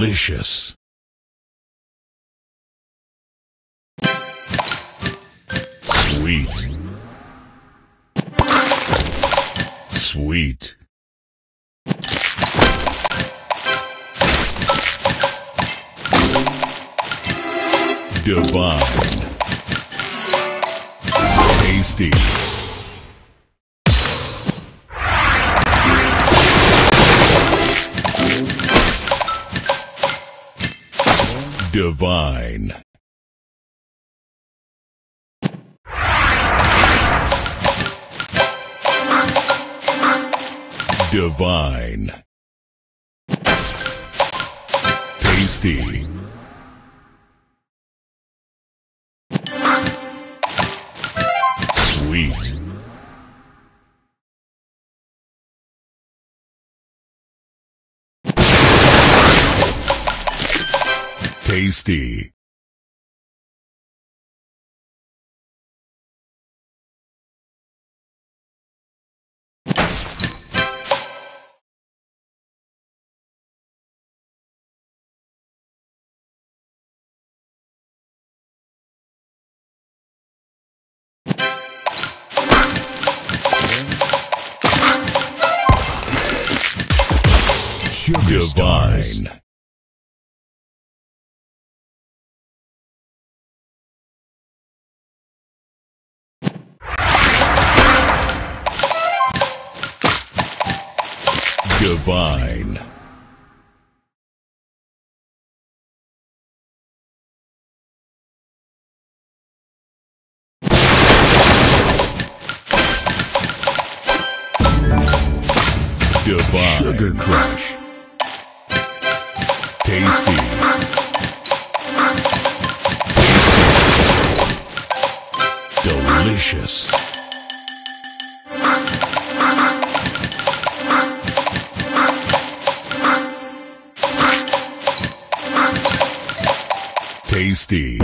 Delicious. Sweet. Sweet. Divine. Tasty. Divine. Divine. Tasty. Tasty. Sugar Stars. Divine. Divine. Divine. Sugar Crush. Delicious. Tasty.